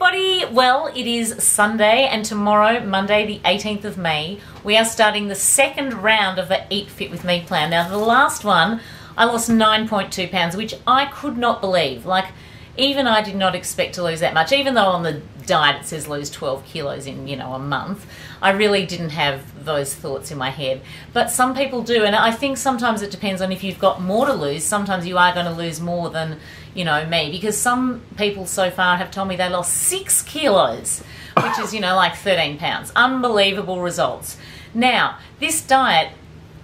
everybody. Well, it is Sunday, and tomorrow, Monday, the 18th of May, we are starting the second round of the Eat Fit with Me plan. Now, the last one, I lost 9.2 pounds, which I could not believe. Like, even I did not expect to lose that much, even though on the diet it says lose 12 kilos in, you know, a month. I really didn't have those thoughts in my head. But some people do, and I think sometimes it depends on if you've got more to lose. Sometimes you are going to lose more than, you know, me, because some people so far have told me they lost six kilos, which is, you know, like 13 pounds. Unbelievable results. Now, this diet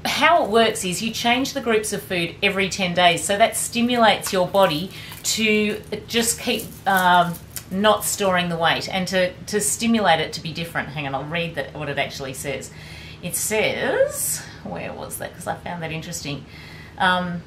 how it works is you change the groups of food every 10 days so that stimulates your body to just keep um, not storing the weight and to, to stimulate it to be different. Hang on, I'll read that, what it actually says. It says, where was that? Because I found that interesting. Um,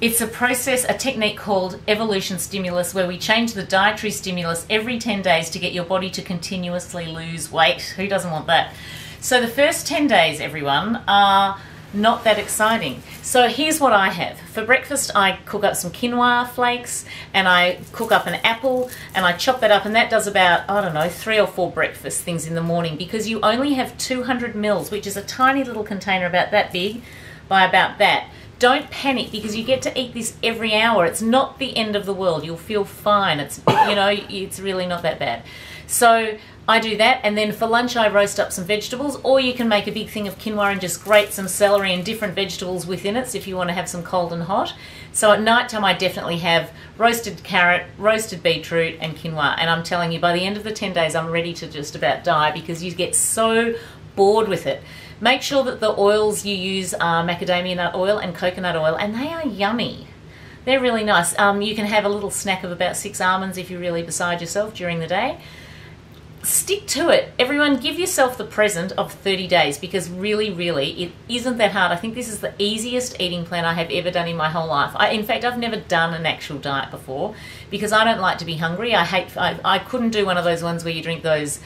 it's a process, a technique called evolution stimulus, where we change the dietary stimulus every 10 days to get your body to continuously lose weight. Who doesn't want that? So the first 10 days, everyone, are not that exciting. So here's what I have. For breakfast, I cook up some quinoa flakes and I cook up an apple and I chop that up and that does about, I don't know, three or four breakfast things in the morning because you only have 200 mils, which is a tiny little container about that big by about that. Don't panic because you get to eat this every hour. It's not the end of the world. You'll feel fine. It's, you know, it's really not that bad. So I do that, and then for lunch I roast up some vegetables, or you can make a big thing of quinoa and just grate some celery and different vegetables within it if you want to have some cold and hot. So at night time I definitely have roasted carrot, roasted beetroot, and quinoa. And I'm telling you, by the end of the 10 days, I'm ready to just about die because you get so bored with it. Make sure that the oils you use are macadamia nut oil and coconut oil, and they are yummy. They're really nice. Um, you can have a little snack of about six almonds if you're really beside yourself during the day stick to it. Everyone, give yourself the present of 30 days because really, really, it isn't that hard. I think this is the easiest eating plan I have ever done in my whole life. I, in fact, I've never done an actual diet before because I don't like to be hungry. I hate, I, I couldn't do one of those ones where you drink those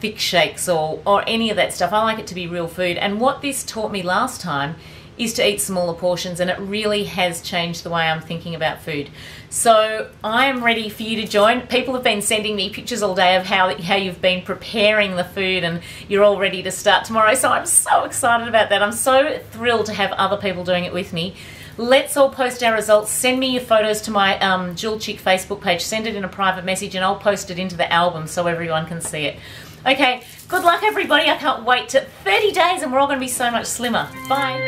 thick shakes or, or any of that stuff. I like it to be real food. And what this taught me last time is to eat smaller portions and it really has changed the way I'm thinking about food. So I am ready for you to join. People have been sending me pictures all day of how, how you've been preparing the food and you're all ready to start tomorrow. So I'm so excited about that. I'm so thrilled to have other people doing it with me. Let's all post our results. Send me your photos to my um, Jewelchic Facebook page. Send it in a private message and I'll post it into the album so everyone can see it. Okay, good luck everybody. I can't wait to 30 days and we're all going to be so much slimmer. Bye.